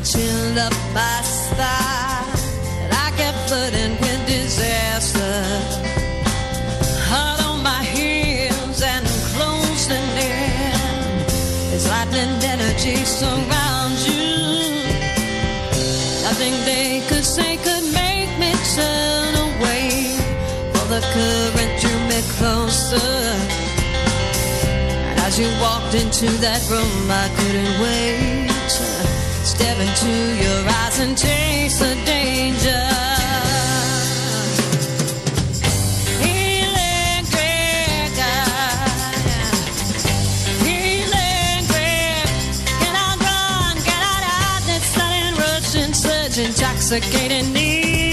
up my spine. And I kept flirting with disaster. Hard on my heels and closing in. As lightning energy surrounds you. Nothing they could say could make me turn away. For the current drew me closer. And as you walked into that room, I couldn't wait. Step into your eyes and taste the danger. Electric. Uh, Can I run? Hide this sudden rush? Intoxicating need.